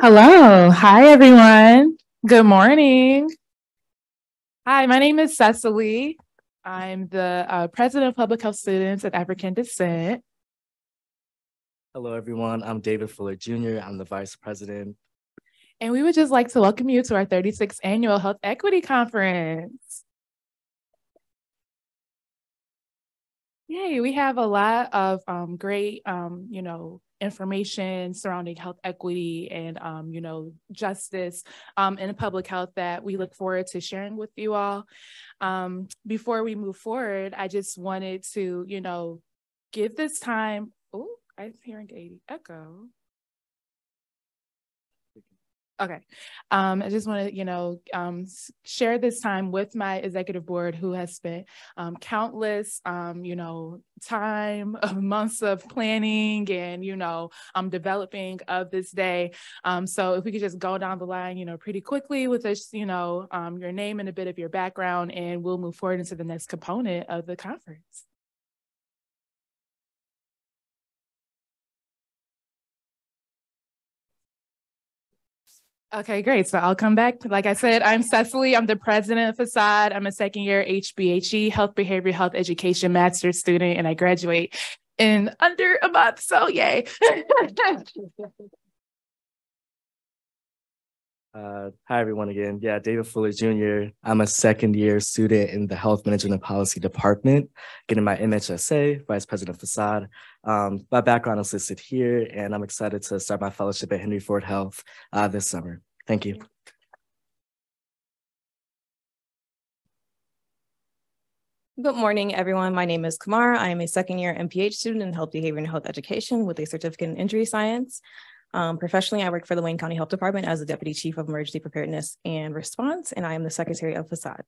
Hello. Hi, everyone. Good morning. Hi, my name is Cecily. I'm the uh, president of public health students at African Descent. Hello, everyone. I'm David Fuller Jr. I'm the vice president. And we would just like to welcome you to our 36th annual Health Equity Conference. Yay, we have a lot of um, great, um, you know, information surrounding health equity and, um, you know, justice um, in public health that we look forward to sharing with you all. Um, before we move forward, I just wanted to, you know, give this time. Oh, I'm hearing a echo. Okay. Um, I just want to, you know, um, share this time with my executive board who has spent um, countless, um, you know, time of months of planning and, you know, um, developing of this day. Um, so if we could just go down the line, you know, pretty quickly with this, you know, um, your name and a bit of your background, and we'll move forward into the next component of the conference. Okay, great. So I'll come back. Like I said, I'm Cecily. I'm the president of PHSAD. I'm a second year HBHE, Health Behavior Health Education Master's student, and I graduate in under a month. So yay. Uh, hi, everyone again. Yeah, David Fuller Jr. I'm a second year student in the Health Management and Policy Department, getting my MHSA, Vice President PHSAD. Um, my background is listed here, and I'm excited to start my fellowship at Henry Ford Health uh, this summer. Thank you. Good morning, everyone. My name is Kamara. I am a second year MPH student in health behavior and health education with a certificate in injury science. Um, professionally, I work for the Wayne County Health Department as the Deputy Chief of Emergency Preparedness and Response, and I am the Secretary of PHSAD.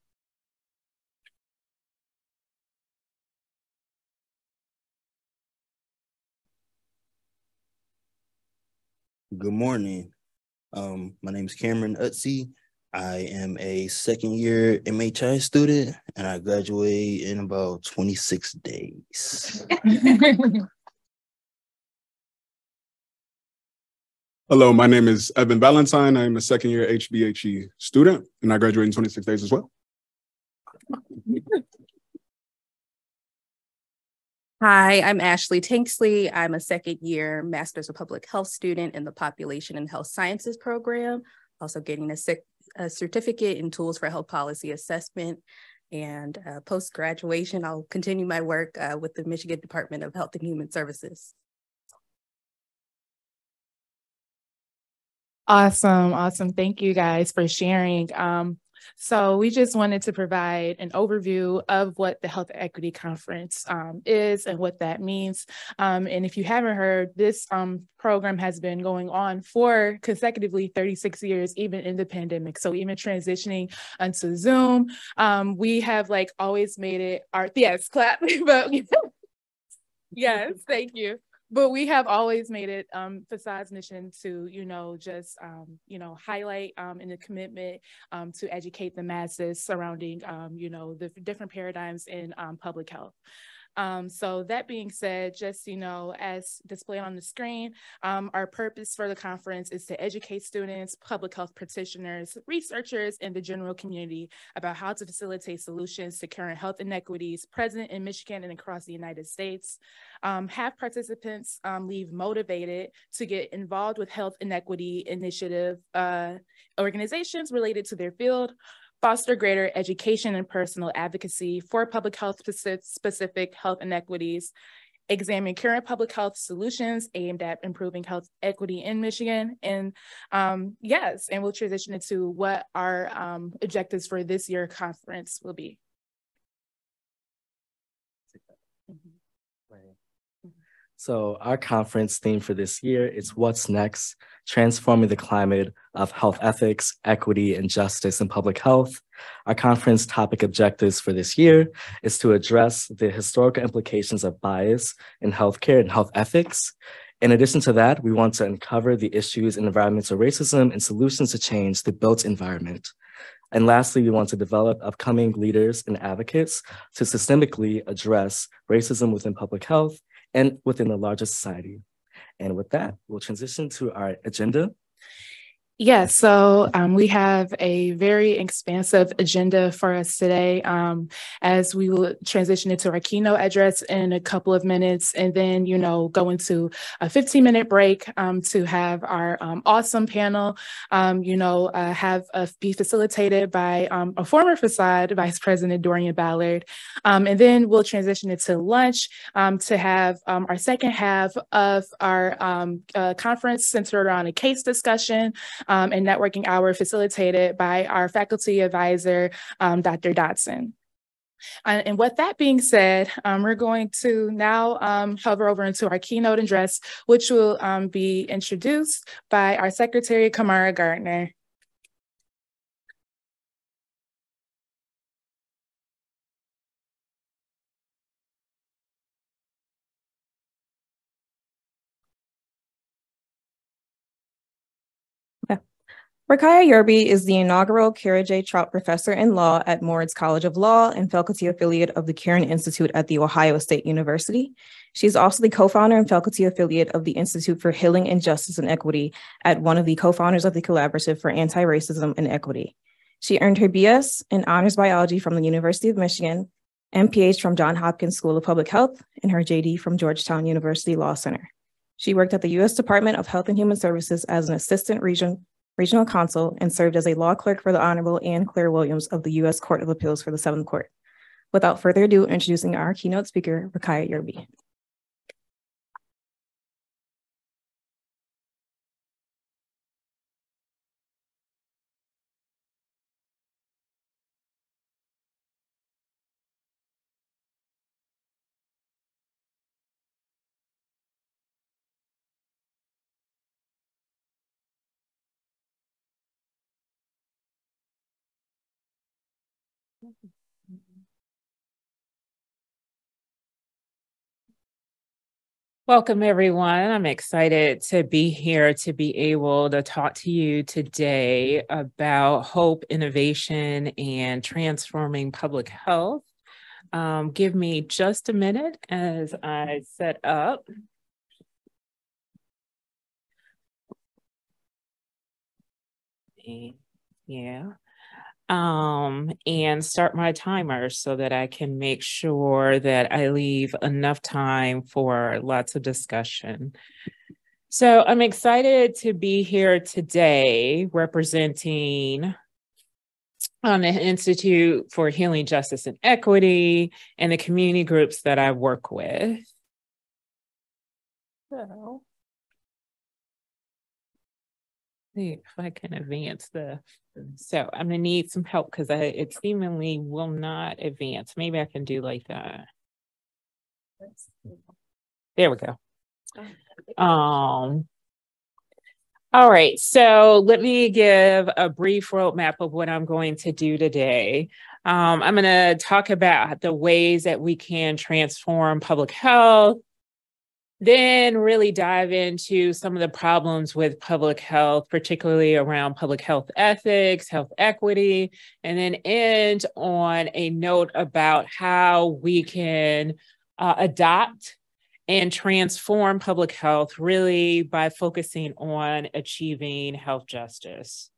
Good morning. Um, my name is Cameron Utzi. I am a second year MHI student and I graduate in about 26 days. Hello, my name is Evan Valentine. I'm a second year HBHE student and I graduate in 26 days as well. Hi, I'm Ashley Tanksley. I'm a second year Master's of Public Health student in the Population and Health Sciences program, also getting a, a certificate in tools for health policy assessment. And uh, post graduation, I'll continue my work uh, with the Michigan Department of Health and Human Services. Awesome, awesome. Thank you guys for sharing. Um, so we just wanted to provide an overview of what the Health Equity Conference um, is and what that means. Um, and if you haven't heard, this um, program has been going on for consecutively 36 years, even in the pandemic. So even transitioning onto Zoom, um, we have like always made it our, yes, clap, but yes, thank you but we have always made it um, PHSAD's mission to, you know, just, um, you know, highlight um, in the commitment um, to educate the masses surrounding, um, you know, the different paradigms in um, public health. Um, so that being said, just, you know, as displayed on the screen, um, our purpose for the conference is to educate students, public health practitioners, researchers, and the general community about how to facilitate solutions to current health inequities present in Michigan and across the United States. Um, have participants um, leave motivated to get involved with health inequity initiative uh, organizations related to their field, foster greater education and personal advocacy for public health specific health inequities, examine current public health solutions aimed at improving health equity in Michigan. And um, yes, and we'll transition into what our um, objectives for this year conference will be. So our conference theme for this year is What's Next? Transforming the Climate of Health Ethics, Equity, and Justice in Public Health. Our conference topic objectives for this year is to address the historical implications of bias in healthcare and health ethics. In addition to that, we want to uncover the issues in environmental racism and solutions to change the built environment. And lastly, we want to develop upcoming leaders and advocates to systemically address racism within public health and within the larger society. And with that, we'll transition to our agenda. Yes, so um, we have a very expansive agenda for us today um, as we will transition into our keynote address in a couple of minutes and then, you know, go into a 15 minute break um, to have our um, awesome panel, um, you know, uh, have uh, be facilitated by um, a former PHSAD Vice President Dorian Ballard. and then we'll transition into lunch to have our second half of our uh, conference centered around a case discussion um, and networking hour facilitated by our faculty advisor, um, Dr. Dotson. And, with that being said, um, we're going to now um, hover over into our keynote address, which will um, be introduced by our Secretary, Kamara Gardner. Ruqaiijah Yearby is the inaugural Kara J. Trott Professor in Law at Moritz College of Law and faculty affiliate of the Kirwan Institute at The Ohio State University. She is also the co-founder and faculty affiliate of the Institute for Healing and Justice and Equity at one of the co-founders of the Collaborative for Anti-Racism and Equity. She earned her BS in Honors Biology from the University of Michigan, MPH from Johns Hopkins School of Public Health, and her JD from Georgetown University Law Center. She worked at the U.S. Department of Health and Human Services as an assistant region regional counsel, and served as a law clerk for the Honorable Ann Claire Williams of the U.S. Court of Appeals for the Seventh Court. Without further ado, introducing our keynote speaker, Ruqaiijah Yearby. Welcome, everyone. I'm excited to be here to be able to talk to you today about hope, innovation, and transforming public health. Um, give me just a minute as I set up. Yeah um, and start my timer so that I can make sure that I leave enough time for lots of discussion. So I'm excited to be here today representing on the Institute for Healing Justice and Equity and the community groups that I work with. So, if I can advance the so I'm gonna need some help because I it seemingly will not advance. Maybe I can do like that. There we go. Um, all right, so let me give a brief roadmap of what I'm going to do today. Um, I'm going to talk about the ways that we can transform public health, then really dive into some of the problems with public health, particularly around public health ethics, health equity, and then end on a note about how we can uh, adopt and transform public health really by focusing on achieving health justice.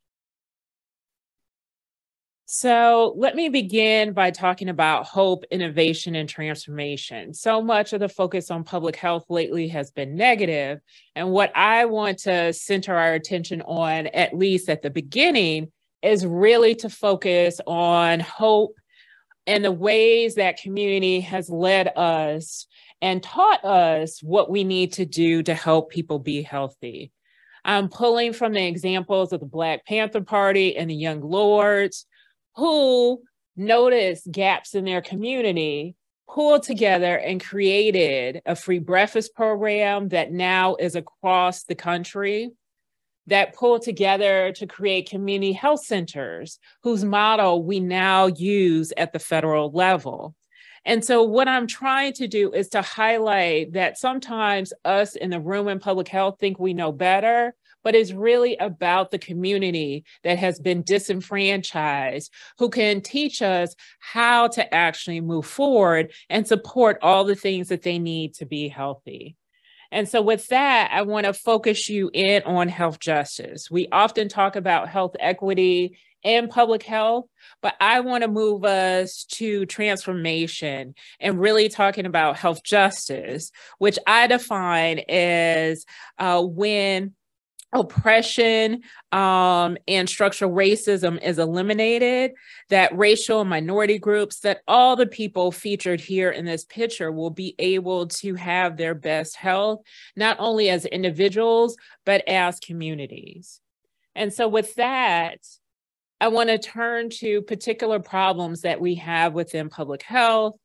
So let me begin by talking about hope, innovation, and transformation. So much of the focus on public health lately has been negative, And what I want to center our attention on, at least at the beginning, is really to focus on hope and the ways that community has led us and taught us what we need to do to help people be healthy. I'm pulling from the examples of the Black Panther Party and the Young Lords who noticed gaps in their community, pulled together and created a free breakfast program that now is across the country that pulled together to create community health centers whose model we now use at the federal level. And so, what I'm trying to do is to highlight that sometimes us in the room in public health think we know better, but it's really about the community that has been disenfranchised who can teach us how to actually move forward and support all the things that they need to be healthy. And so, with that, I want to focus you in on health justice. We often talk about health equity and public health, but I want to move us to transformation and really talking about health justice, which I define as uh, when oppression um, and structural racism is eliminated, that racial minority groups, that all the people featured here in this picture will be able to have their best health, not only as individuals, but as communities. And so, with that, I want to turn to particular problems that we have within public health.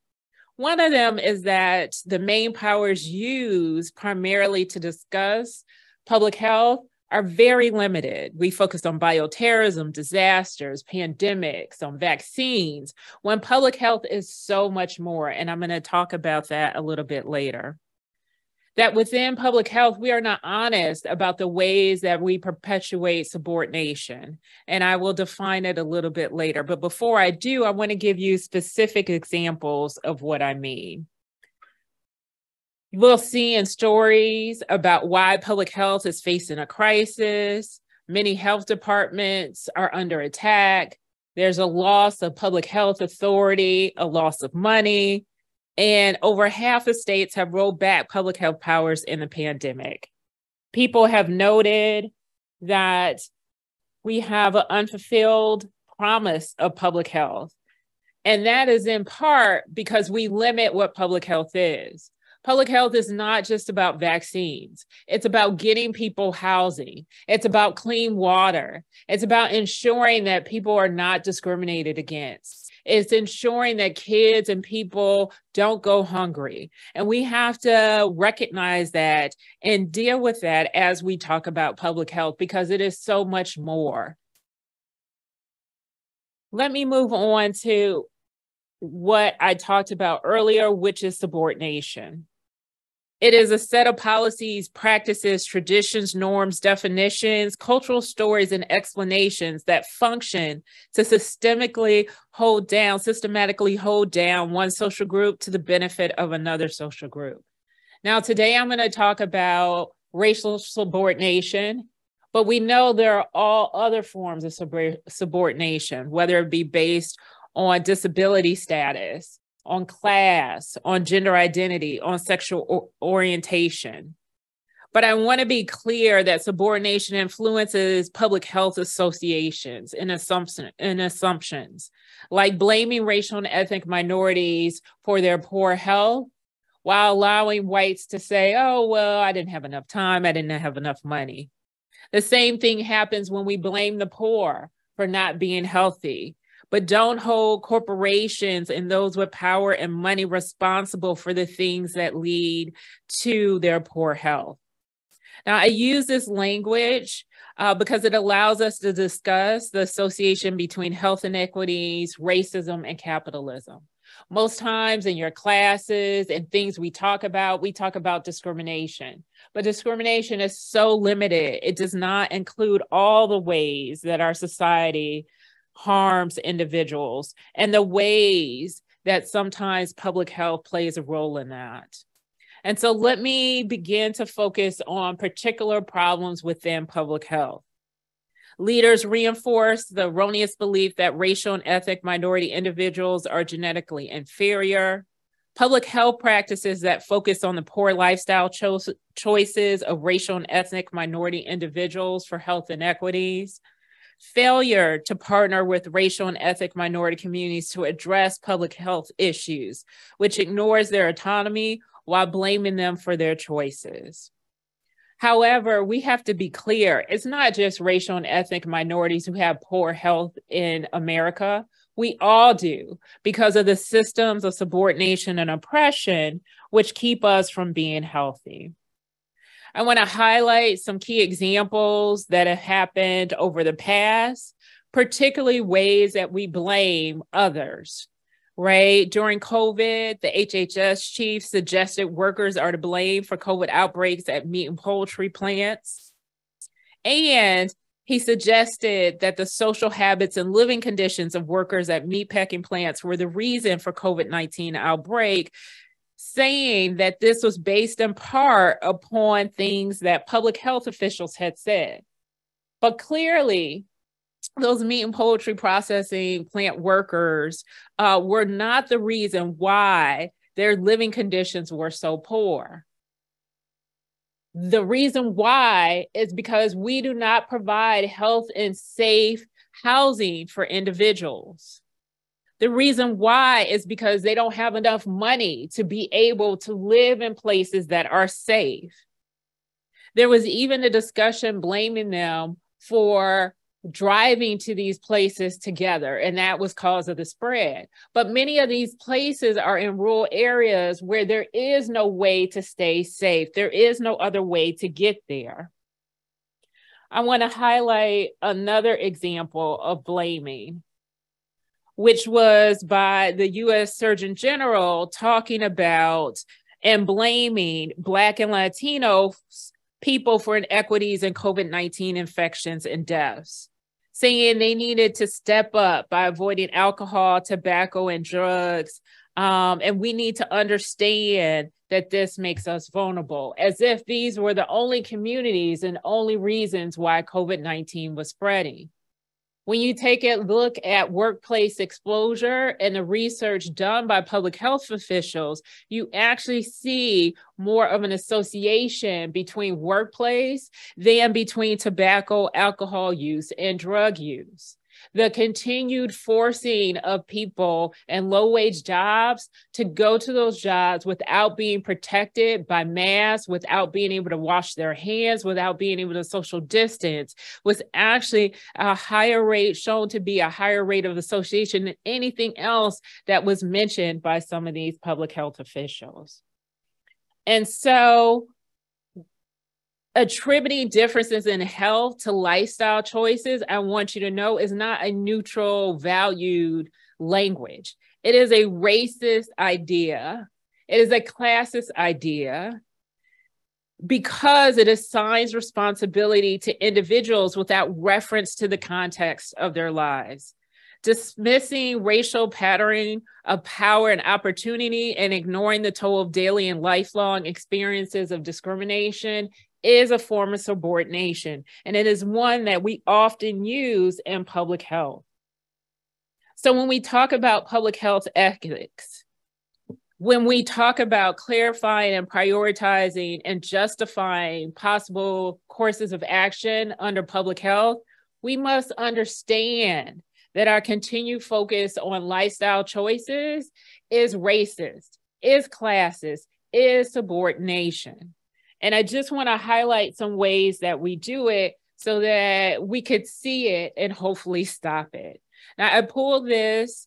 One of them is that the main powers used primarily to discuss public health are very limited. We focused on bioterrorism, disasters, pandemics, on vaccines, when public health is so much more. And I'm going to talk about that a little bit later. That within public health, we are not honest about the ways that we perpetuate subordination. And I will define it a little bit later. But before I do, I want to give you specific examples of what I mean. We'll see in stories about why public health is facing a crisis. Many health departments are under attack. There's a loss of public health authority, a loss of money, and over half the states have rolled back public health powers in the pandemic. People have noted that we have an unfulfilled promise of public health. And that is in part because we limit what public health is. Public health is not just about vaccines. It's about getting people housing. It's about clean water. It's about ensuring that people are not discriminated against. It's ensuring that kids and people don't go hungry. And we have to recognize that and deal with that as we talk about public health because it is so much more. Let me move on to what I talked about earlier, which is subordination. It is a set of policies, practices, traditions, norms, definitions, cultural stories, and explanations that function to systemically hold down, systematically hold down one social group to the benefit of another social group. Now, today I'm going to talk about racial subordination, but we know there are all other forms of subordination, whether it be based on disability status, on class, on gender identity, on sexual orientation. But I want to be clear that subordination influences public health associations and, assumption, and assumptions, like blaming racial and ethnic minorities for their poor health, while allowing whites to say, oh, well, I didn't have enough time, I didn't have enough money. The same thing happens when we blame the poor for not being healthy but don't hold corporations and those with power and money responsible for the things that lead to their poor health. Now, I use this language uh, because it allows us to discuss the association between health inequities, racism, and capitalism. Most times in your classes and things we talk about, we talk about discrimination. But discrimination is so limited, it does not include all the ways that our society harms individuals and the ways that sometimes public health plays a role in that. And so let me begin to focus on particular problems within public health. Leaders reinforce the erroneous belief that racial and ethnic minority individuals are genetically inferior. Public health practices that focus on the poor lifestyle cho- choices of racial and ethnic minority individuals for health inequities failure to partner with racial and ethnic minority communities to address public health issues, which ignores their autonomy while blaming them for their choices. However, we have to be clear it's not just racial and ethnic minorities who have poor health in America. We all do because of the systems of subordination and oppression, which keep us from being healthy. I want to highlight some key examples that have happened over the past, particularly ways that we blame others. Right during COVID, the HHS chief suggested workers are to blame for COVID outbreaks at meat and poultry plants. And he suggested that the social habits and living conditions of workers at meatpacking plants were the reason for COVID 19 outbreak saying that this was based in part upon things that public health officials had said. But clearly, those meat and poultry processing plant workers uh, were not the reason why their living conditions were so poor. The reason why is because we do not provide health and safe housing for individuals. The reason why is because they don't have enough money to be able to live in places that are safe. There was even a discussion blaming them for driving to these places together and that was cause of the spread. But many of these places are in rural areas where there is no way to stay safe. There is no other way to get there. I want to highlight another example of blaming which was by the US Surgeon General talking about and blaming Black and Latino people for inequities in COVID 19 infections and deaths, saying they needed to step up by avoiding alcohol, tobacco, and drugs. Um, and we need to understand that this makes us vulnerable, as if these were the only communities and only reasons why COVID 19 was spreading. When you take a look at workplace exposure and the research done by public health officials, you actually see more of an association between workplace than between tobacco, alcohol use, and drug use the continued forcing of people and low wage jobs to go to those jobs without being protected by masks, without being able to wash their hands, without being able to social distance was actually a higher rate, shown to be a higher rate of association than anything else that was mentioned by some of these public health officials. And so attributing differences in health to lifestyle choices, I want you to know, is not a neutral, valued language. It is a racist idea. It is a classist idea because it assigns responsibility to individuals without reference to the context of their lives. Dismissing racial patterning of power and opportunity and ignoring the toll of daily and lifelong experiences of discrimination is a form of subordination, and it is one that we often use in public health. So, when we talk about public health ethics, when we talk about clarifying and prioritizing and justifying possible courses of action under public health, we must understand that our continued focus on lifestyle choices is racist, is classist, is subordination. And I just want to highlight some ways that we do it so that we could see it and hopefully stop it. Now, I pulled this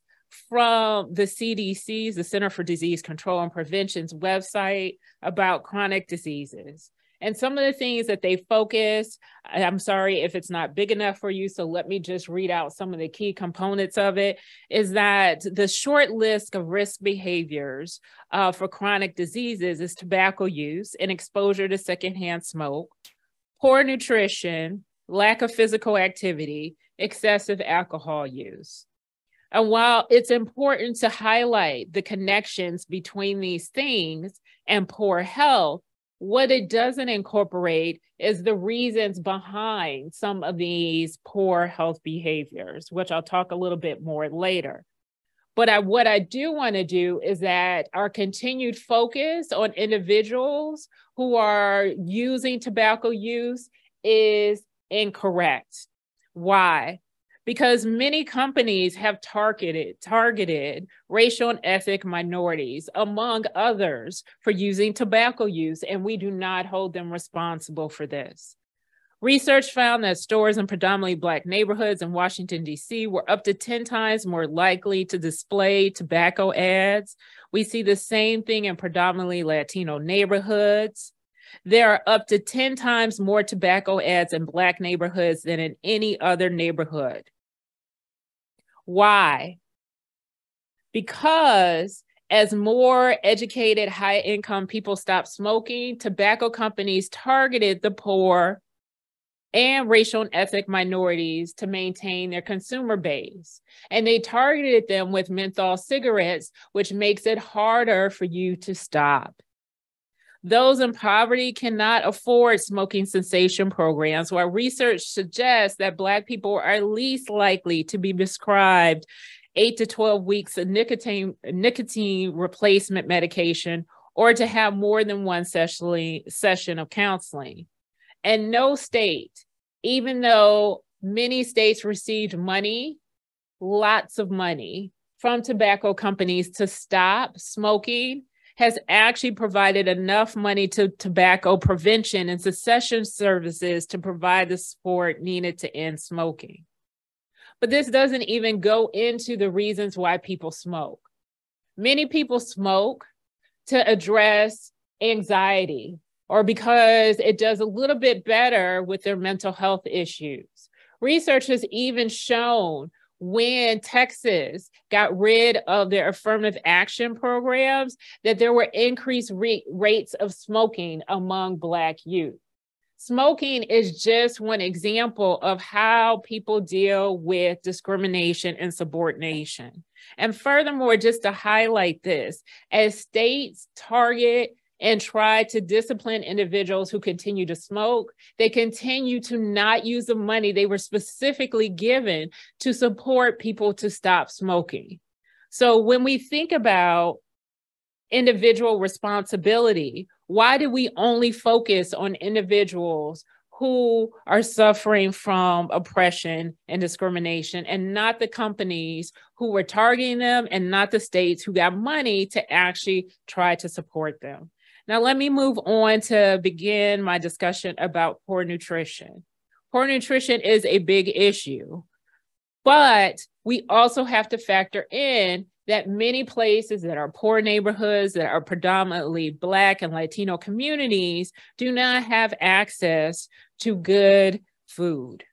from the CDC's, the Center for Disease Control and Prevention's website about chronic diseases. And some of the things that they focus, I'm sorry if it's not big enough for you, so let me just read out some of the key components of it, is that the short list of risk behaviors uh, for chronic diseases is tobacco use and exposure to secondhand smoke, poor nutrition, lack of physical activity, excessive alcohol use. And while it's important to highlight the connections between these things and poor health, what it doesn't incorporate is the reasons behind some of these poor health behaviors, which I'll talk a little bit more later. But I, what I do want to do is that our continued focus on individuals who are using tobacco use is incorrect. Why? Because many companies have targeted targeted racial and ethnic minorities among others for using tobacco use and we do not hold them responsible for this. Research found that stores in predominantly black neighborhoods in washington d.c were up to 10 times more likely to display tobacco ads. We see the same thing in predominantly latino neighborhoods. There are up to 10 times more tobacco ads in Black neighborhoods than in any other neighborhood. Why? Because as more educated, high income people stopped smoking, tobacco companies targeted the poor and racial and ethnic minorities to maintain their consumer base. And they targeted them with menthol cigarettes, which makes it harder for you to stop. Those in poverty cannot afford smoking cessation programs, while research suggests that Black people are least likely to be prescribed eight to 12 weeks of nicotine, nicotine replacement medication or to have more than one session, session of counseling. And no state even though many states received money, lots of money from tobacco companies to stop smoking, has actually provided enough money to tobacco prevention and cessation services to provide the support needed to end smoking. But this doesn't even go into the reasons why people smoke. Many people smoke to address anxiety, or because it does a little bit better with their mental health issues. Research has even shown when Texas got rid of their affirmative action programs that there were increased re- rates of smoking among Black youth. Smoking is just one example of how people deal with discrimination and subordination. And furthermore, just to highlight this, as states target and try to discipline individuals who continue to smoke. They continue to not use the money they were specifically given to support people to stop smoking. So when we think about individual responsibility, why do we only focus on individuals who are suffering from oppression and discrimination and not the companies who were targeting them and not the states who got money to actually try to support them. Now, let me move on to begin my discussion about poor nutrition. Poor nutrition is a big issue, but we also have to factor in that many places that are poor neighborhoods that are predominantly Black and Latino communities do not have access to good food.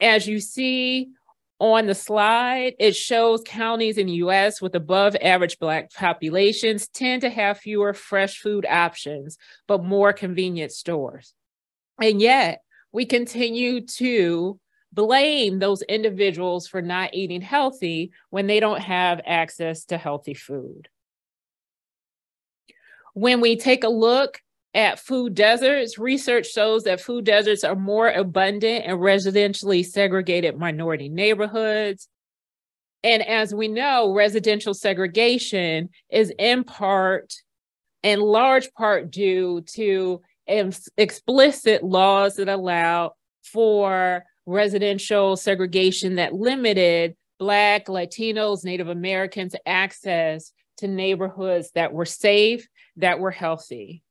As you see on the slide, it shows counties in the US with above average Black populations tend to have fewer fresh food options, but more convenient stores. And yet, we continue to blame those individuals for not eating healthy when they don't have access to healthy food. When we take a look at food deserts, research shows that food deserts are more abundant in residentially segregated minority neighborhoods. And as we know, residential segregation is in part, in large part, due to explicit laws that allow for residential segregation that limited Black, Latinos, Native Americans access to neighborhoods that were safe, that were healthy.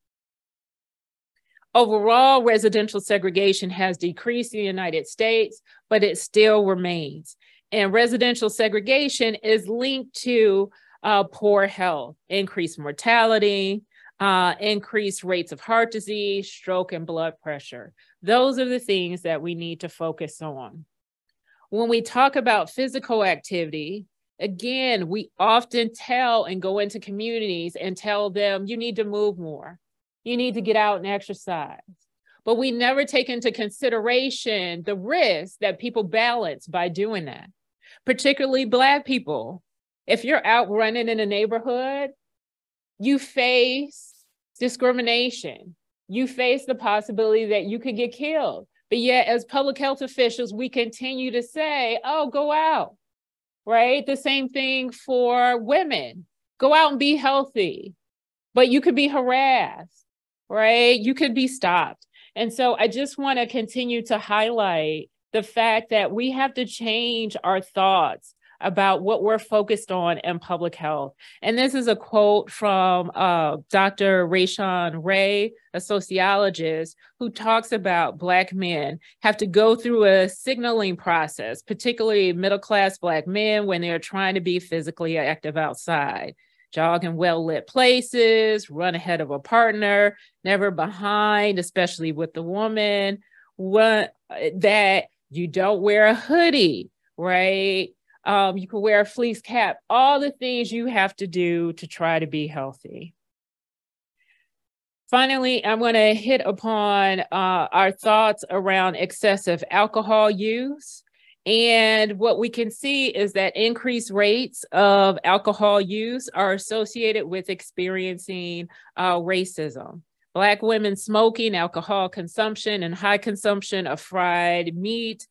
Overall, residential segregation has decreased in the United States, but it still remains. And residential segregation is linked to uh, poor health, increased mortality, uh, increased rates of heart disease, stroke, and blood pressure. Those are the things that we need to focus on. When we talk about physical activity, again, we often tell and go into communities and tell them you need to move more you need to get out and exercise. But we never take into consideration the risk that people balance by doing that, particularly Black people. If you're out running in a neighborhood, you face discrimination. You face the possibility that you could get killed. But yet, as public health officials, we continue to say, oh, go out, right? The same thing for women go out and be healthy, but you could be harassed right? You could be stopped. And so I just want to continue to highlight the fact that we have to change our thoughts about what we're focused on in public health. And this is a quote from uh, Dr. Rashawn Ray, a sociologist, who talks about Black men have to go through a signaling process, particularly middle class Black men when they're trying to be physically active outside jog in well lit places, run ahead of a partner, never behind, especially with the woman. What that you don't wear a hoodie, right? Um, you can wear a fleece cap, all the things you have to do to try to be healthy. Finally, I'm going to hit upon uh, our thoughts around excessive alcohol use. And what we can see is that increased rates of alcohol use are associated with experiencing uh, racism. Black women smoking, alcohol consumption, and high consumption of fried meat,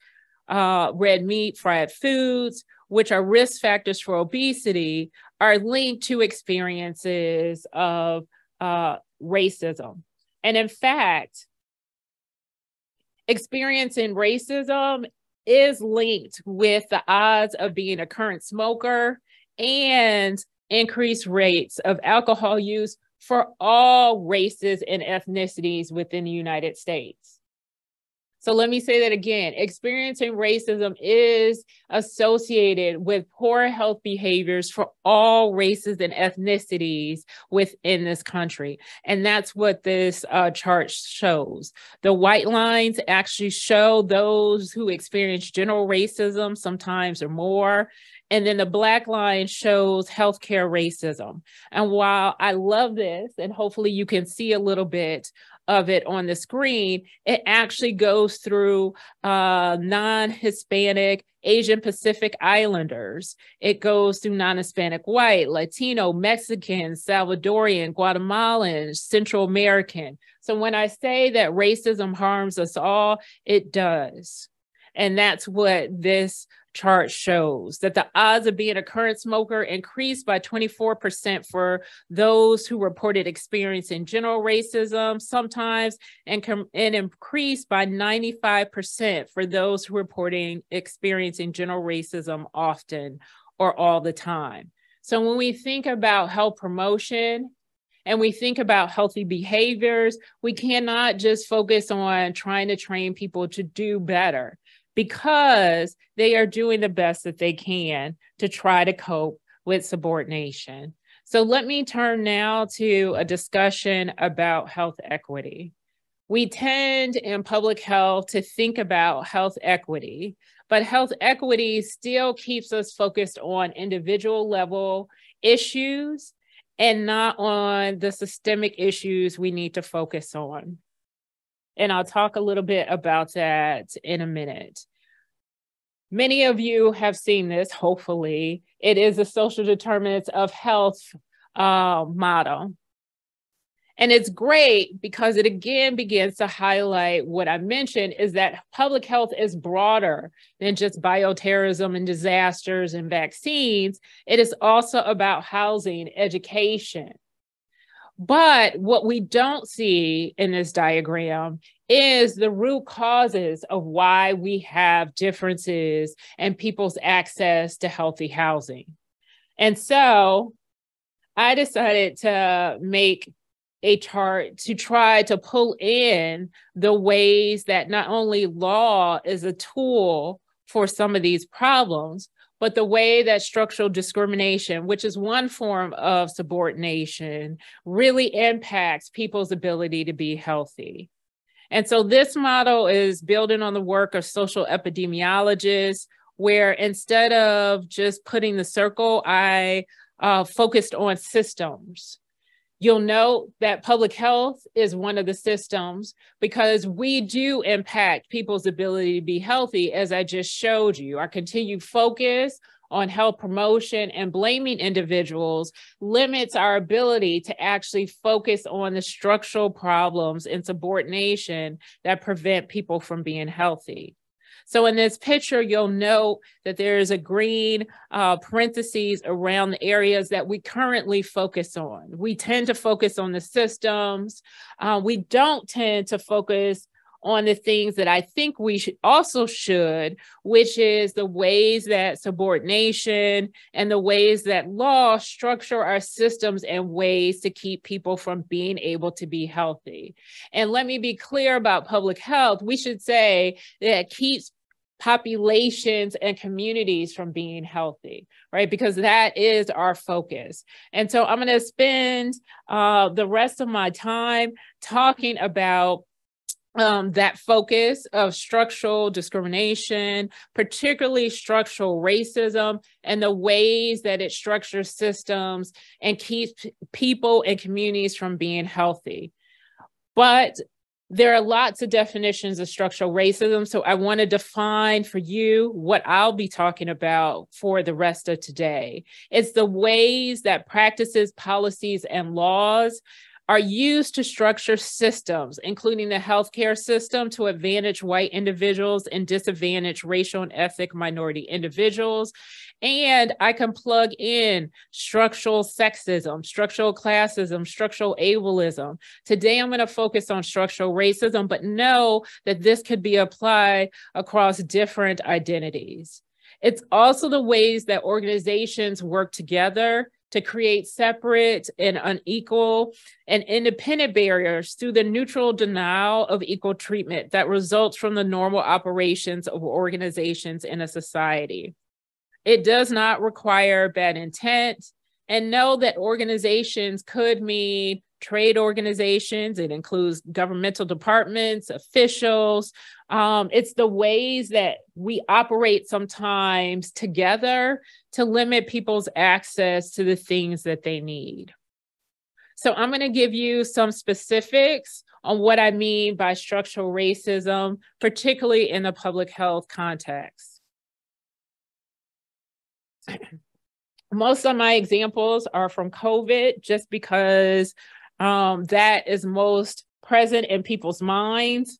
uh, red meat, fried foods, which are risk factors for obesity, are linked to experiences of uh, racism. And in fact, experiencing racism is linked with the odds of being a current smoker and increased rates of alcohol use for all races and ethnicities within the United States. So let me say that again experiencing racism is associated with poor health behaviors for all races and ethnicities within this country. And that's what this uh, chart shows. The white lines actually show those who experience general racism, sometimes or more. And then the black line shows healthcare racism. And while I love this, and hopefully you can see a little bit of it on the screen, it actually goes through uh, non Hispanic, Asian Pacific Islanders. It goes through non Hispanic white, Latino, Mexican, Salvadorian, Guatemalan, Central American. So when I say that racism harms us all, it does. And that's what this chart shows that the odds of being a current smoker increased by 24% for those who reported experiencing general racism sometimes and, com- and increased by 95% for those who reporting experiencing general racism often or all the time. So when we think about health promotion and we think about healthy behaviors, we cannot just focus on trying to train people to do better because they are doing the best that they can to try to cope with subordination. So let me turn now to a discussion about health equity. We tend in public health to think about health equity, but health equity still keeps us focused on individual level issues and not on the systemic issues we need to focus on. And I'll talk a little bit about that in a minute. Many of you have seen this, hopefully. It is a social determinants of health uh, model. And it's great because it again begins to highlight what I mentioned is that public health is broader than just bioterrorism and disasters and vaccines. It is also about housing, education, but what we don't see in this diagram is the root causes of why we have differences in people's access to healthy housing. And so I decided to make a chart to try to pull in the ways that not only law is a tool for some of these problems, but the way that structural discrimination, which is one form of subordination, really impacts people's ability to be healthy. And so this model is building on the work of social epidemiologists, where instead of just putting the circle, I uh, focused on systems. You'll note that public health is one of the systems because we do impact people's ability to be healthy, as I just showed you. Our continued focus on health promotion and blaming individuals limits our ability to actually focus on the structural problems and subordination that prevent people from being healthy. So in this picture, you'll note that there is a green uh, parentheses around the areas that we currently focus on. We tend to focus on the systems. Uh, we don't tend to focus on the things that I think we should also should, which is the ways that subordination and the ways that law structure our systems and ways to keep people from being able to be healthy. And let me be clear about public health. We should say that keeps populations and communities from being healthy, right? Because that is our focus. And so I'm going to spend uh, the rest of my time talking about um, that focus of structural discrimination, particularly structural racism, and the ways that it structures systems and keeps people and communities from being healthy. But there are lots of definitions of structural racism. So I want to define for you what I'll be talking about for the rest of today. It's the ways that practices, policies, and laws are used to structure systems, including the healthcare system, to advantage white individuals and disadvantage racial and ethnic minority individuals. And I can plug in structural sexism, structural classism, structural ableism. Today, I'm going to focus on structural racism, but know that this could be applied across different identities. It's also the ways that organizations work together to create separate and unequal and independent barriers through the neutral denial of equal treatment that results from the normal operations of organizations in a society. It does not require bad intent and know that organizations could mean trade organizations, it includes governmental departments, officials. Um, it's the ways that we operate sometimes together to limit people's access to the things that they need. So I'm going to give you some specifics on what I mean by structural racism, particularly in the public health context. Most of my examples are from COVID, just because um, that is most present in people's minds.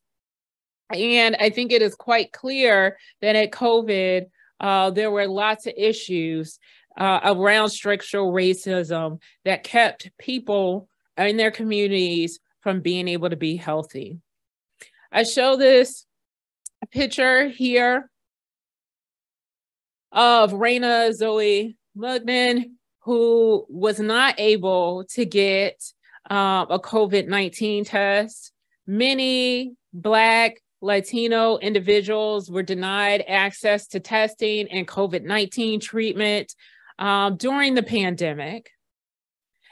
And I think it is quite clear that at COVID, uh, there were lots of issues uh, around structural racism that kept people in their communities from being able to be healthy. I show this picture here of Rana Zoe Mungin, who was not able to get uh, a COVID 19 test. Many Black, Latino individuals were denied access to testing and COVID 19 treatment um, during the pandemic.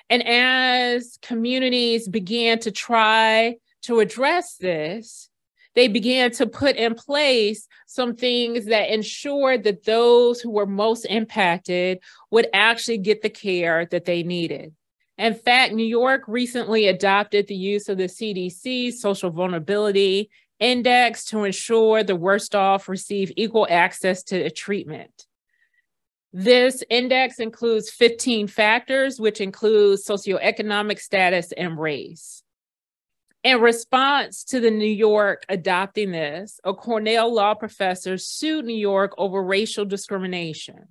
And as communities began to try to address this, they began to put in place some things that ensured that those who were most impacted would actually get the care that they needed. In fact, New York recently adopted the use of the CDC Social Vulnerability Index to ensure the worst off receive equal access to treatment. This index includes 15 factors, which include socioeconomic status and race. In response to the New York adopting this, a Cornell law professor sued New York over racial discrimination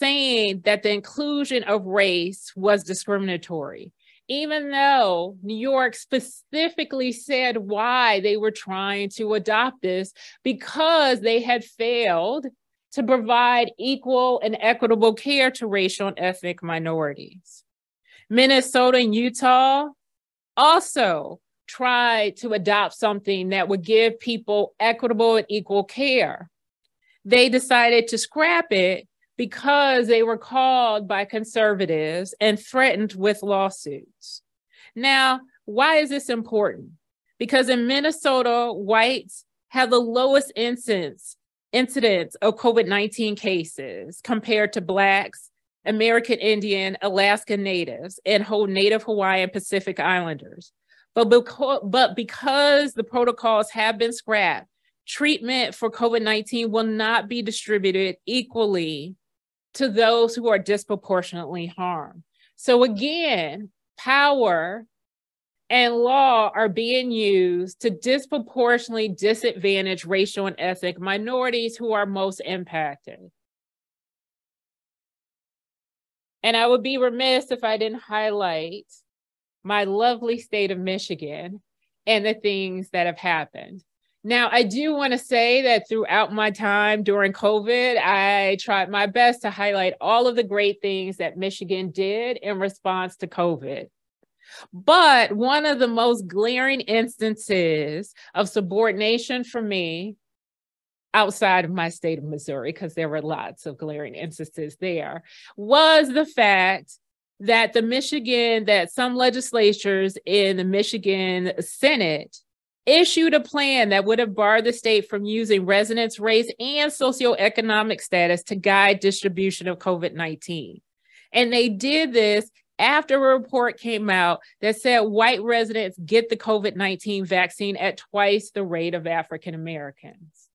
saying that the inclusion of race was discriminatory, even though New York specifically said why they were trying to adopt this because they had failed to provide equal and equitable care to racial and ethnic minorities. Minnesota and Utah also tried to adopt something that would give people equitable and equal care. They decided to scrap it because they were called by conservatives and threatened with lawsuits. Now, why is this important? Because in Minnesota, whites have the lowest incidence, incidence of COVID 19 cases compared to Blacks, American Indian, Alaska Natives, and whole Native Hawaiian Pacific Islanders. But, but because the protocols have been scrapped, treatment for COVID 19 will not be distributed equally to those who are disproportionately harmed. So again, power and law are being used to disproportionately disadvantage racial and ethnic minorities who are most impacted. And I would be remiss if I didn't highlight my lovely state of Michigan and the things that have happened. Now, I do want to say that throughout my time during COVID, I tried my best to highlight all of the great things that Michigan did in response to COVID. But one of the most glaring instances of subordination for me outside of my state of Missouri, because there were lots of glaring instances there, was the fact that the Michigan, that some legislatures in the Michigan Senate issued a plan that would have barred the state from using residence race and socioeconomic status to guide distribution of COVID 19. And they did this after a report came out that said white residents get the COVID 19 vaccine at twice the rate of African Americans.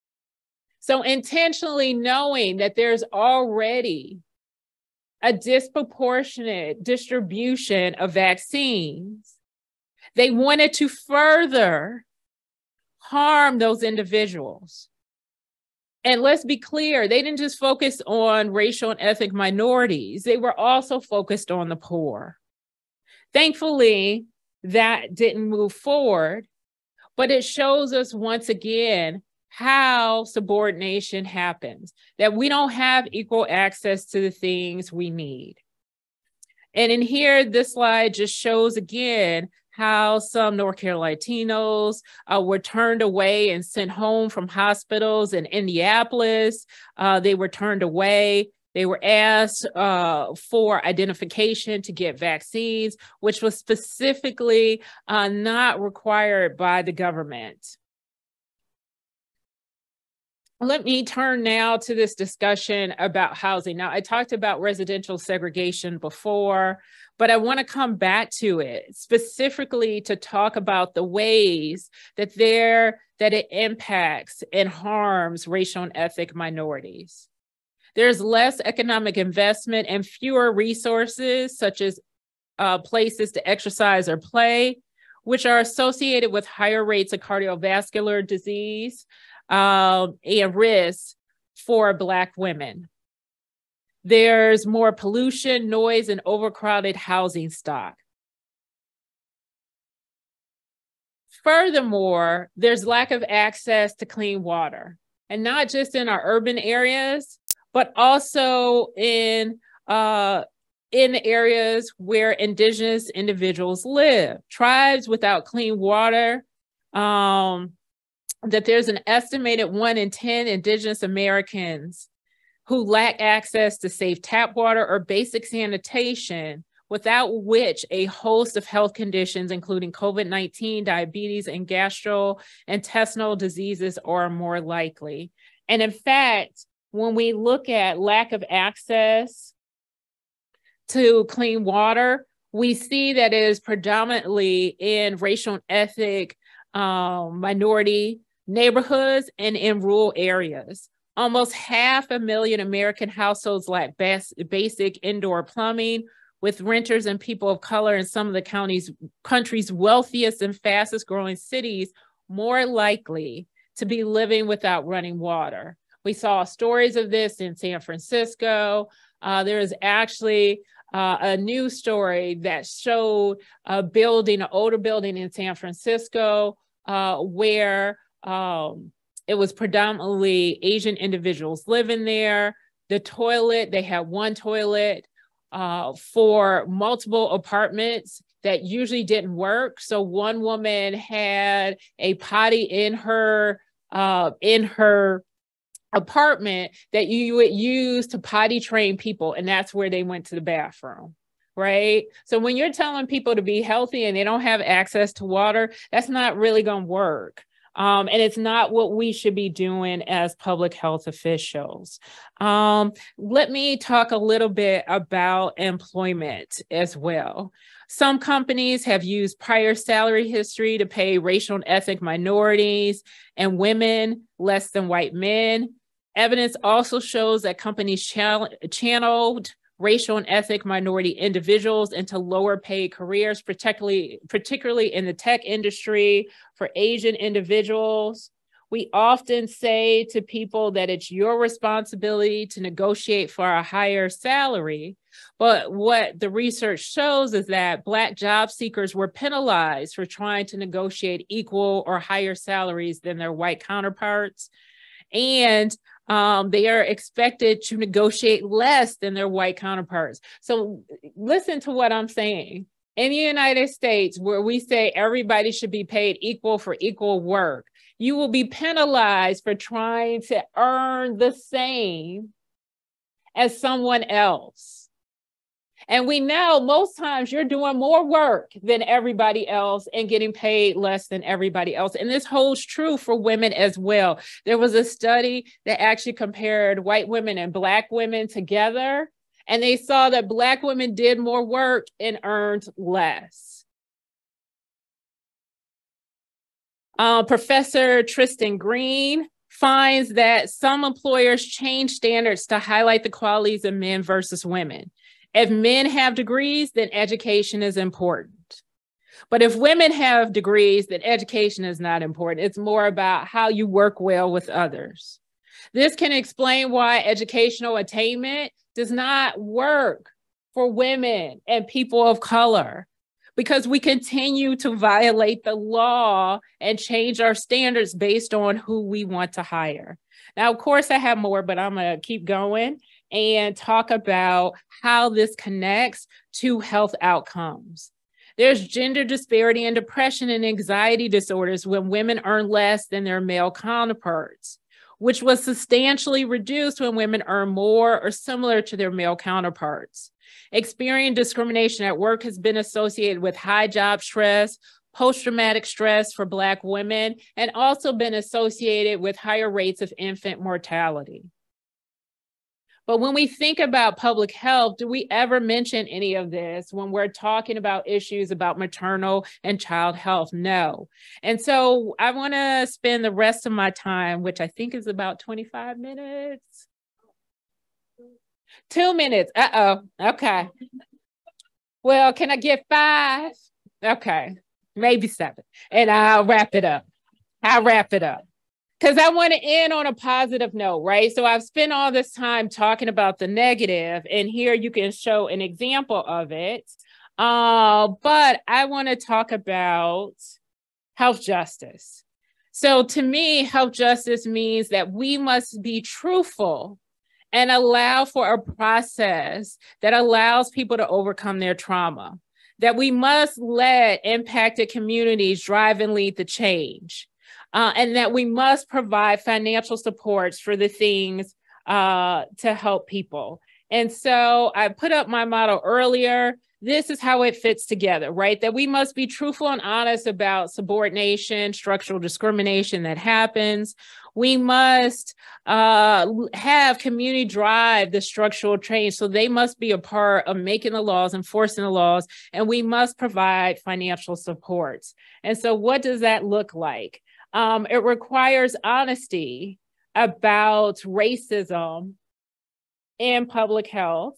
So, intentionally knowing that there's already a disproportionate distribution of vaccines, they wanted to further harm those individuals. And let's be clear, they didn't just focus on racial and ethnic minorities, they were also focused on the poor. Thankfully, that didn't move forward, but it shows us once again how subordination happens, that we don't have equal access to the things we need. And in here, this slide just shows again how some North Carolinians uh, were turned away and sent home from hospitals in Indianapolis. Uh, they were turned away. They were asked uh, for identification to get vaccines, which was specifically uh, not required by the government. Let me turn now to this discussion about housing. Now, I talked about residential segregation before, but I want to come back to it specifically to talk about the ways that there that it impacts and harms racial and ethnic minorities. There's less economic investment and fewer resources, such as uh, places to exercise or play, which are associated with higher rates of cardiovascular disease, um, and risk for Black women. There's more pollution, noise, and overcrowded housing stock. Furthermore, there's lack of access to clean water, and not just in our urban areas, but also in uh, in areas where indigenous individuals live. Tribes without clean water um, that there's an estimated one in 10 Indigenous Americans who lack access to safe tap water or basic sanitation, without which a host of health conditions, including COVID 19, diabetes, and gastrointestinal diseases, are more likely. And in fact, when we look at lack of access to clean water, we see that it is predominantly in racial and ethnic um, minority neighborhoods and in rural areas. Almost half a million American households lack bas- basic indoor plumbing, with renters and people of color in some of the county's country's wealthiest and fastest growing cities more likely to be living without running water. We saw stories of this in San Francisco. Uh, there is actually uh, a news story that showed a building, an older building in San Francisco, uh, where um, it was predominantly Asian individuals living there. The toilet, they had one toilet uh, for multiple apartments that usually didn't work. So one woman had a potty in her uh, in her apartment that you would use to potty train people, and that's where they went to the bathroom right? So when you're telling people to be healthy and they don't have access to water, that's not really going to work. Um, and it's not what we should be doing as public health officials. Um, let me talk a little bit about employment as well. Some companies have used prior salary history to pay racial and ethnic minorities and women less than white men. Evidence also shows that companies channeled racial and ethnic minority individuals into lower paid careers, particularly, particularly in the tech industry for Asian individuals. We often say to people that it's your responsibility to negotiate for a higher salary. But what the research shows is that Black job seekers were penalized for trying to negotiate equal or higher salaries than their white counterparts. And um, they are expected to negotiate less than their white counterparts. So listen to what I'm saying. In the United States, where we say everybody should be paid equal for equal work, you will be penalized for trying to earn the same as someone else. And we know most times you're doing more work than everybody else and getting paid less than everybody else. And this holds true for women as well. There was a study that actually compared white women and Black women together. And they saw that Black women did more work and earned less. Uh, Professor Tristin Green finds that some employers change standards to highlight the qualities of men versus women. If men have degrees, then education is important. But if women have degrees, then education is not important. It's more about how you work well with others. This can explain why educational attainment does not work for women and people of color because we continue to violate the law and change our standards based on who we want to hire. Now, of course, I have more, but I'm going to keep going and talk about how this connects to health outcomes. There's gender disparity and depression and anxiety disorders when women earn less than their male counterparts, which was substantially reduced when women earn more or similar to their male counterparts. Experiencing discrimination at work has been associated with high job stress, post traumatic stress for Black women, and also been associated with higher rates of infant mortality. But when we think about public health, do we ever mention any of this when we're talking about issues about maternal and child health? No. And so I want to spend the rest of my time, which I think is about 25 minutes. Two minutes. Uh oh. Okay. Well, can I get five? Okay. Maybe seven. And I'll wrap it up. I'll wrap it up because I want to end on a positive note, right? So I've spent all this time talking about the negative, and here you can show an example of it. Uh, but I want to talk about health justice. So to me, health justice means that we must be truthful and allow for a process that allows people to overcome their trauma. That we must let impacted communities drive and lead the change uh, and that we must provide financial supports for the things uh, to help people. And so I put up my model earlier. This is how it fits together, right? That we must be truthful and honest about subordination, structural discrimination that happens. We must uh, have community drive the structural change. So they must be a part of making the laws, enforcing the laws, and we must provide financial supports. And so, what does that look like? Um, it requires honesty about racism in public health.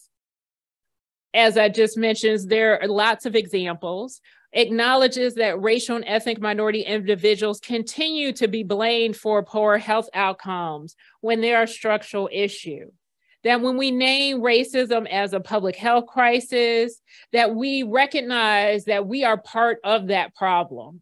As I just mentioned, there are lots of examples. Acknowledges that racial and ethnic minority individuals continue to be blamed for poor health outcomes when there are structural issues that when we name racism as a public health crisis that we recognize that we are part of that problem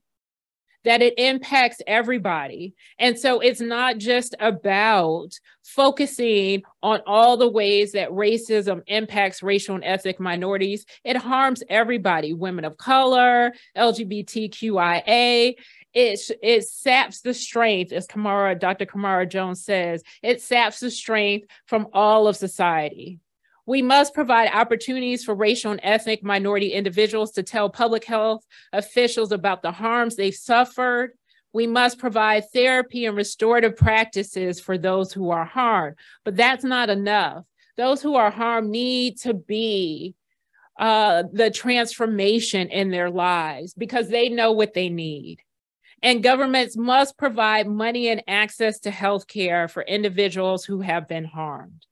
that it impacts everybody. And so it's not just about focusing on all the ways that racism impacts racial and ethnic minorities. It harms everybody, women of color, LGBTQIA. It, it saps the strength, as Camara, Dr. Camara Jones says, it saps the strength from all of society. We must provide opportunities for racial and ethnic minority individuals to tell public health officials about the harms they've suffered. We must provide therapy and restorative practices for those who are harmed. But that's not enough. Those who are harmed need to be uh, the transformation in their lives because they know what they need. And governments must provide money and access to health care for individuals who have been harmed.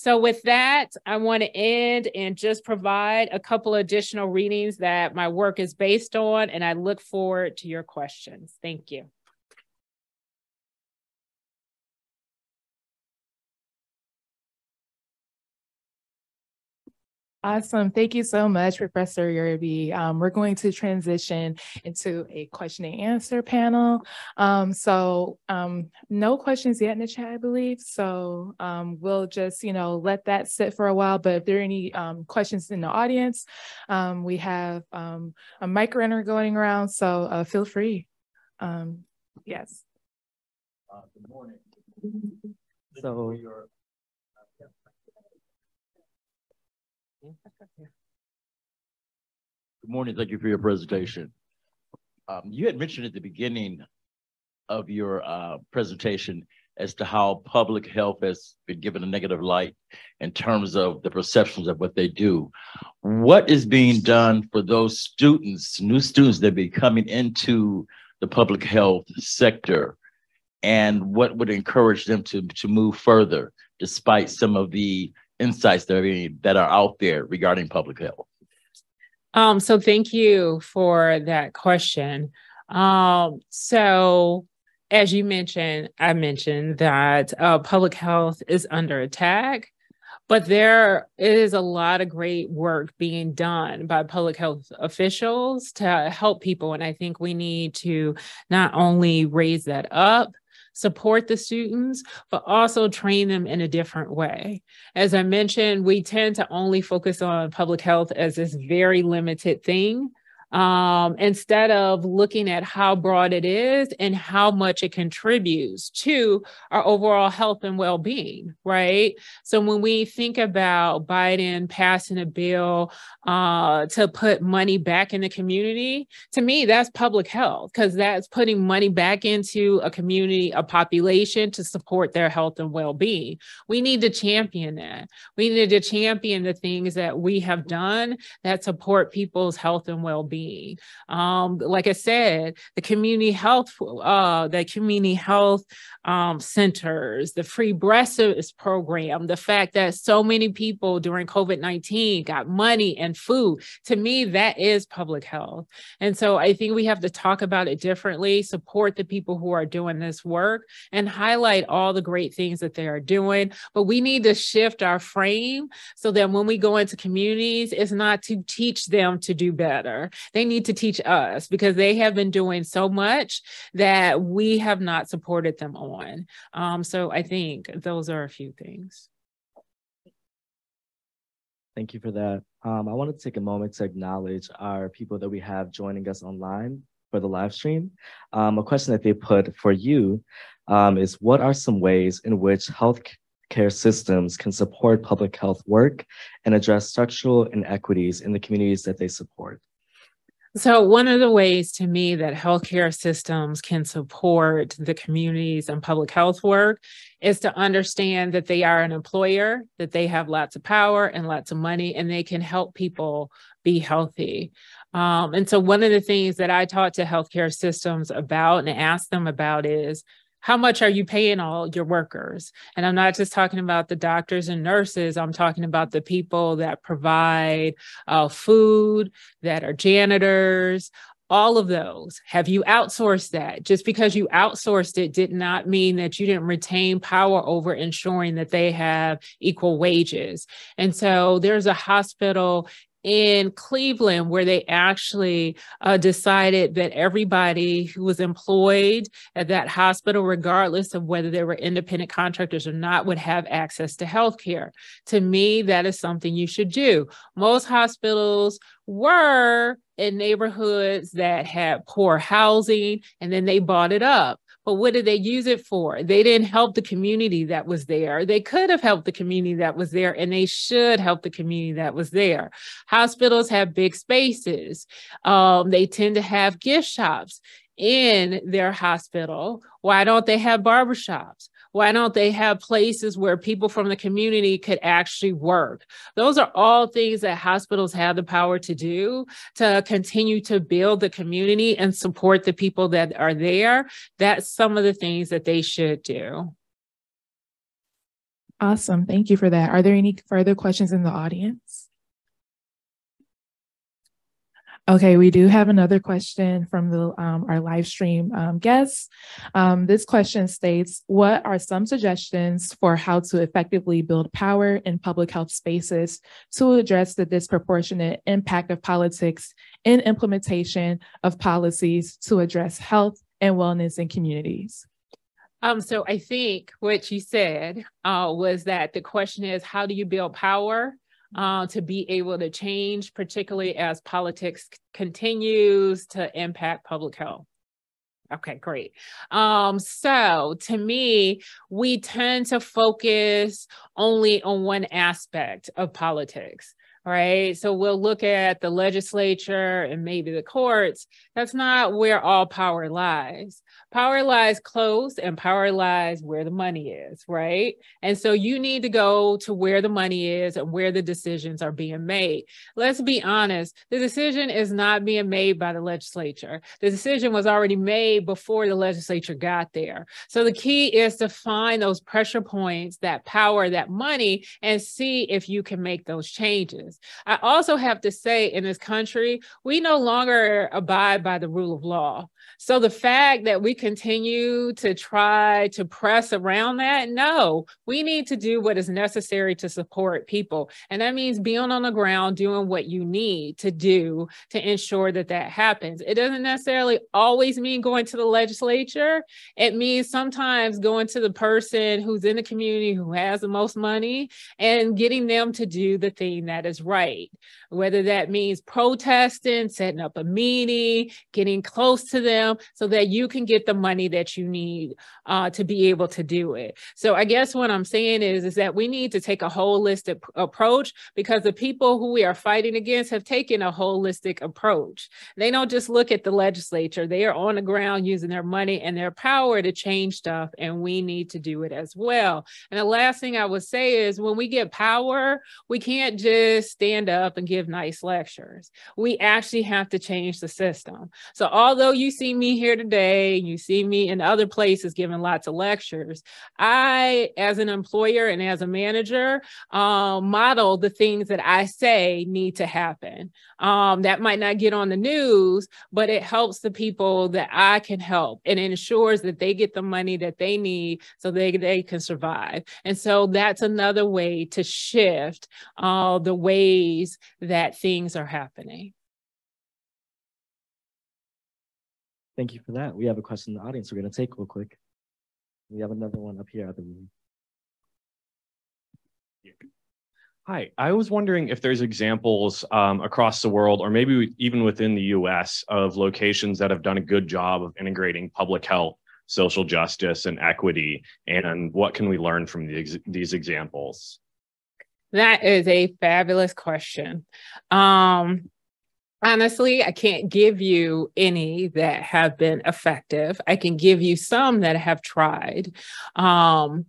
So with that, I want to end and just provide a couple additional readings that my work is based on, and I look forward to your questions. Thank you. Awesome. Thank you so much, Professor Yearby. Um, we're going to transition into a question and answer panel. Um, so um, no questions yet in the chat, I believe. So um, we'll just, you know, let that sit for a while. But if there are any um, questions in the audience, um, we have a mic runner going around. So uh, feel free. yes. Uh, good morning. So Good morning. Thank you for your presentation. Um, you had mentioned at the beginning of your uh, presentation as to how public health has been given a negative light in terms of the perceptions of what they do. What is being done for those students, new students that be coming into the public health sector? And what would encourage them to, to move further despite some of the insights that are, that are out there regarding public health? Um, so thank you for that question. Um, so as you mentioned, I mentioned that uh, public health is under attack, but there is a lot of great work being done by public health officials to help people. And I think we need to not only raise that up, support the students, but also train them in a different way. As I mentioned, we tend to only focus on public health as this very limited thing um, instead of looking at how broad it is and how much it contributes to our overall health and well being, right? So when we think about Biden passing a bill uh, to put money back in the community, to me, that's public health because that's putting money back into a community, a population to support their health and well being. We need to champion that. We need to champion the things that we have done that support people's health and well being being. Um, like I said, the community health, uh, the community health um, centers, the free breast program, the fact that so many people during COVID 19 got money and food. To me, that is public health. And so I think we have to talk about it differently, support the people who are doing this work, and highlight all the great things that they are doing. But we need to shift our frame so that when we go into communities, it's not to teach them to do better. They need to teach us because they have been doing so much that we have not supported them on. Um, so I think those are a few things. Thank you for that. Um, I want to take a moment to acknowledge our people that we have joining us online for the live stream. Um, a question that they put for you um, is what are some ways in which healthcare systems can support public health work and address structural inequities in the communities that they support? So, one of the ways to me that healthcare systems can support the communities and public health work is to understand that they are an employer, that they have lots of power and lots of money, and they can help people be healthy. Um, and so, one of the things that I talk to healthcare systems about and ask them about is how much are you paying all your workers? And I'm not just talking about the doctors and nurses, I'm talking about the people that provide uh, food, that are janitors, all of those. Have you outsourced that? Just because you outsourced it did not mean that you didn't retain power over ensuring that they have equal wages. And so there's a hospital in Cleveland, where they actually uh, decided that everybody who was employed at that hospital, regardless of whether they were independent contractors or not, would have access to health care. To me, that is something you should do. Most hospitals were in neighborhoods that had poor housing, and then they bought it up. But what did they use it for? They didn't help the community that was there. They could have helped the community that was there, and they should help the community that was there. Hospitals have big spaces. Um, they tend to have gift shops in their hospital. Why don't they have barbershops? Why don't they have places where people from the community could actually work? Those are all things that hospitals have the power to do to continue to build the community and support the people that are there. That's some of the things that they should do. Awesome. Thank you for that. Are there any further questions in the audience? Okay, we do have another question from the um, our live stream um, guests. Um, this question states, what are some suggestions for how to effectively build power in public health spaces to address the disproportionate impact of politics in implementation of policies to address health and wellness in communities? Um, so I think what you said uh, was that the question is, how do you build power uh, to be able to change, particularly as politics continues to impact public health. Okay, great. Um, so to me, we tend to focus only on one aspect of politics right? So we'll look at the legislature and maybe the courts. That's not where all power lies. Power lies close and power lies where the money is, right? And so you need to go to where the money is and where the decisions are being made. Let's be honest, the decision is not being made by the legislature. The decision was already made before the legislature got there. So the key is to find those pressure points, that power, that money, and see if you can make those changes. I also have to say, in this country, we no longer abide by the rule of law. So the fact that we continue to try to press around that, no, we need to do what is necessary to support people. And that means being on the ground, doing what you need to do to ensure that that happens. It doesn't necessarily always mean going to the legislature. It means sometimes going to the person who's in the community who has the most money and getting them to do the thing that is right, whether that means protesting, setting up a meeting, getting close to them them so that you can get the money that you need uh, to be able to do it. So I guess what I'm saying is, is that we need to take a holistic approach because the people who we are fighting against have taken a holistic approach. They don't just look at the legislature. They are on the ground using their money and their power to change stuff. And we need to do it as well. And the last thing I would say is when we get power, we can't just stand up and give nice lectures. We actually have to change the system. So although you see me here today, you see me in other places giving lots of lectures. I, as an employer and as a manager, um, model the things that I say need to happen. Um, that might not get on the news, but it helps the people that I can help and ensures that they get the money that they need so they, they can survive. And so that's another way to shift uh, the ways that things are happening. Thank you for that. We have a question in the audience we're going to take real quick. We have another one up here at the room. Hi, I was wondering if there's examples um, across the world, or maybe even within the US, of locations that have done a good job of integrating public health, social justice, and equity, and what can we learn from the these examples? That is a fabulous question. Um, Honestly, I can't give you any that have been effective. I can give you some that have tried. Um,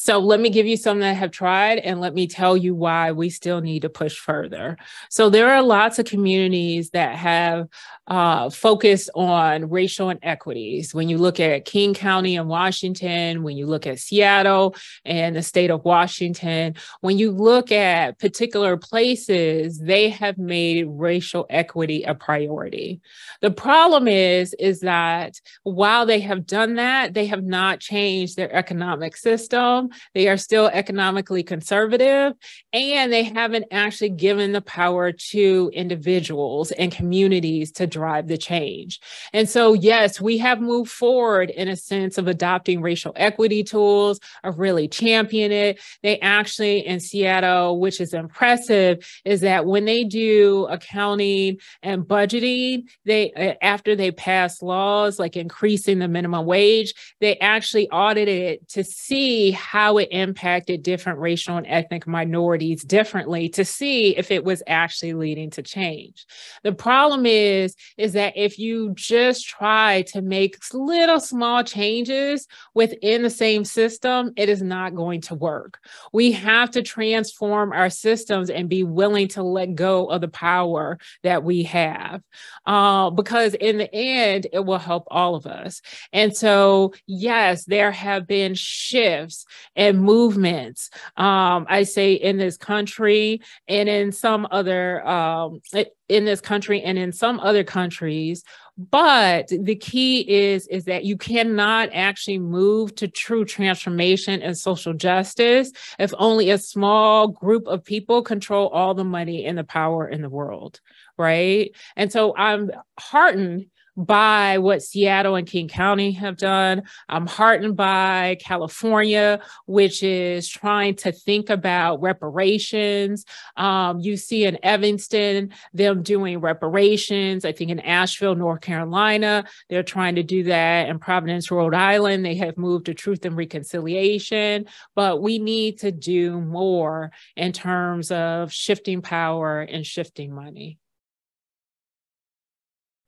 so let me give you some that have tried and let me tell you why we still need to push further. So there are lots of communities that have uh, focused on racial inequities. When you look at King County in Washington, when you look at Seattle and the state of Washington, when you look at particular places, they have made racial equity a priority. The problem is, is that while they have done that, they have not changed their economic system they are still economically conservative, and they haven't actually given the power to individuals and communities to drive the change. And so, yes, we have moved forward in a sense of adopting racial equity tools, of really champion it. They actually in Seattle, which is impressive, is that when they do accounting and budgeting, they uh, after they pass laws like increasing the minimum wage, they actually audit it to see how it impacted different racial and ethnic minorities differently to see if it was actually leading to change. The problem is, is that if you just try to make little small changes within the same system, it is not going to work. We have to transform our systems and be willing to let go of the power that we have. Uh, because in the end, it will help all of us. And so, yes, there have been shifts and movements. Um, I say in this country and in some other um, in this country and in some other countries but the key is is that you cannot actually move to true transformation and social justice if only a small group of people control all the money and the power in the world right and so i'm heartened by what Seattle and King County have done. I'm heartened by California, which is trying to think about reparations. Um, you see in Evanston, them doing reparations. I think in Asheville, North Carolina, they're trying to do that. In Providence, Rhode Island, they have moved to truth and reconciliation. But we need to do more in terms of shifting power and shifting money.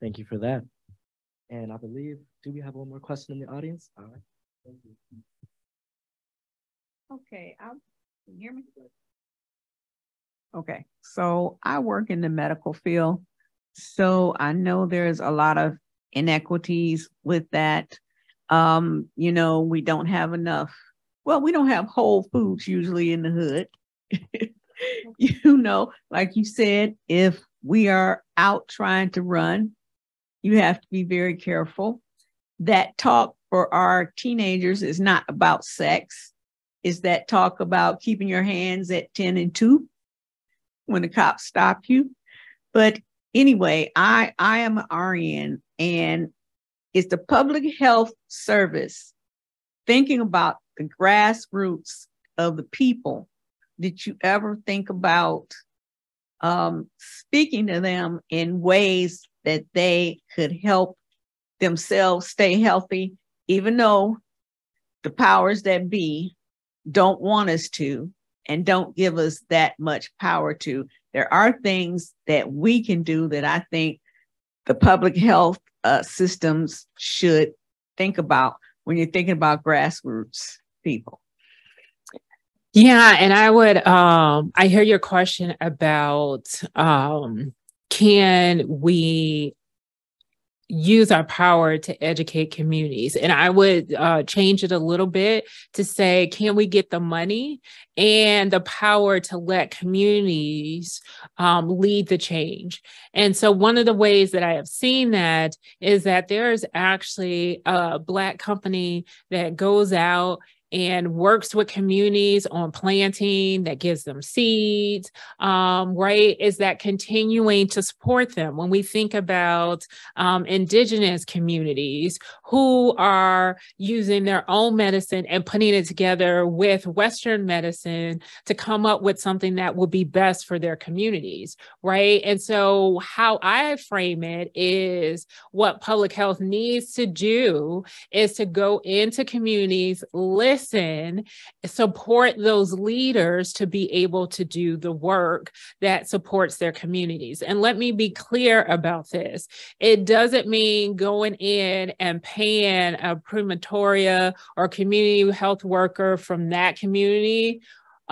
Thank you for that. And I believe do we have one more question in the audience? All right. Okay, I'll, can you hear me? Okay, so I work in the medical field. So I know there's a lot of inequities with that. Um, you know, we don't have enough. Well, we don't have whole foods usually in the hood. you know, like you said, if we are out trying to run, you have to be very careful. That talk for our teenagers is not about sex. Is that talk about keeping your hands at 10 and 2 when the cops stop you? But anyway, I I am an RN and it's the public health service thinking about the grassroots of the people. Did you ever think about um, speaking to them in ways that they could help themselves stay healthy, even though the powers that be don't want us to and don't give us that much power to. There are things that we can do that I think the public health uh, systems should think about when you're thinking about grassroots people. Yeah, and I would um I hear your question about um can we use our power to educate communities. And I would uh, change it a little bit to say, can we get the money and the power to let communities um, lead the change? And so, one of the ways that I have seen that is that there's actually a Black company that goes out and works with communities on planting that gives them seeds, um, right? Is that continuing to support them? When we think about um, Indigenous communities who are using their own medicine and putting it together with Western medicine to come up with something that will be best for their communities, right? And so, how I frame it is what public health needs to do is to go into communities, listen support those leaders to be able to do the work that supports their communities. And let me be clear about this it doesn't mean going in and paying a promotora or community health worker from that community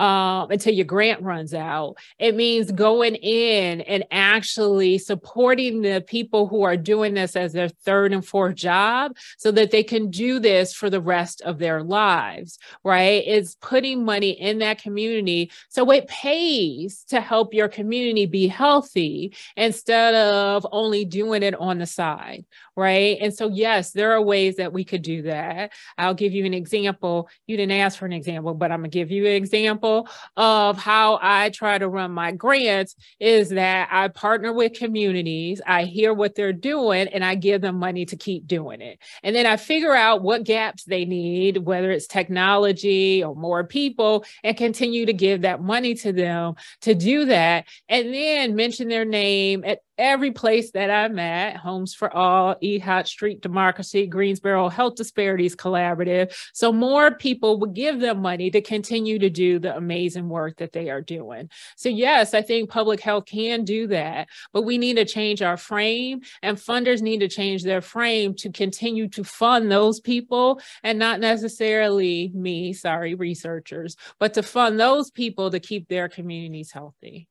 um, until your grant runs out. It means going in and actually supporting the people who are doing this as their third and fourth job so that they can do this for the rest of their lives, right? It's putting money in that community so it pays to help your community be healthy instead of only doing it on the side, right? And so, yes, there are ways that we could do that. I'll give you an example. You didn't ask for an example, but I'm going to give you an example of how I try to run my grants is that I partner with communities, I hear what they're doing, and I give them money to keep doing it. And then I figure out what gaps they need, whether it's technology or more people, and continue to give that money to them to do that. And then mention their name at every place that I'm at Homes for All, EHOT Street Democracy, Greensboro Health Disparities Collaborative. So more people would give them money to continue to do the amazing work that they are doing. So, yes, I think public health can do that, but we need to change our frame, and funders need to change their frame to continue to fund those people and not necessarily me, sorry, researchers, but to fund those people to keep their communities healthy.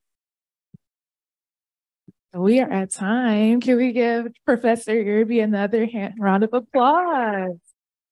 We are at time. Can we give Professor Yearby another hand, round of applause?